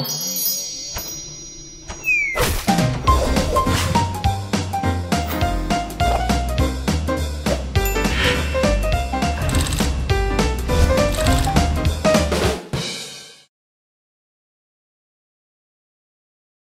you